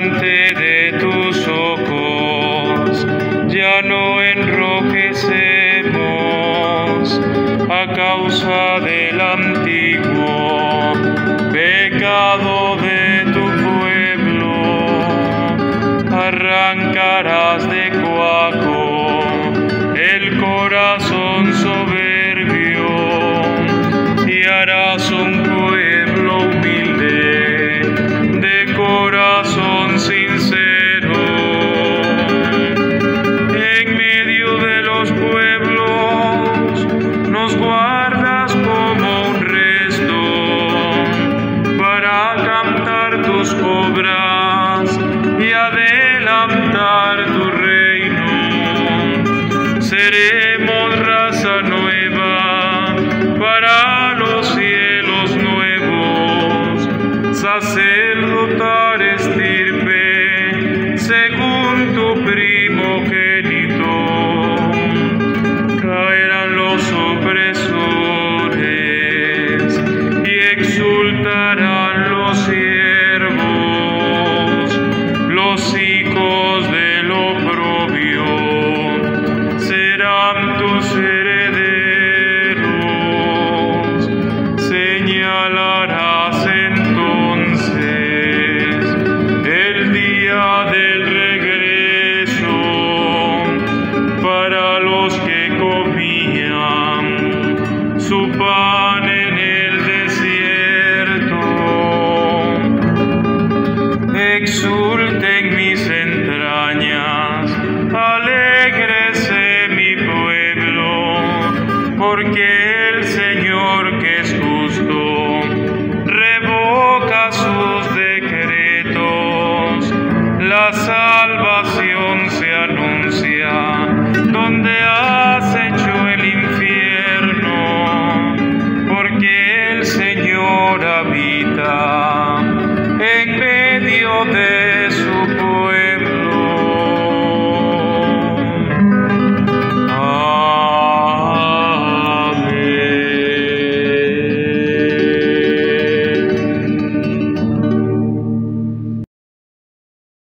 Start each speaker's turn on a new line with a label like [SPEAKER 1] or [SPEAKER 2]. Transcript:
[SPEAKER 1] delante de tus ojos ya no enrojecemos a causa del antiguo pecado de tu pueblo. Arrancarás de cuajo el corazón soberbio y harás un pueblo humilde de corazón y adelantar tu reino. Seremos raza nueva para los cielos nuevos, sacerdotal estirpe según tu príncipe. en el desierto. Exulten mis entrañas, alégrese mi pueblo, porque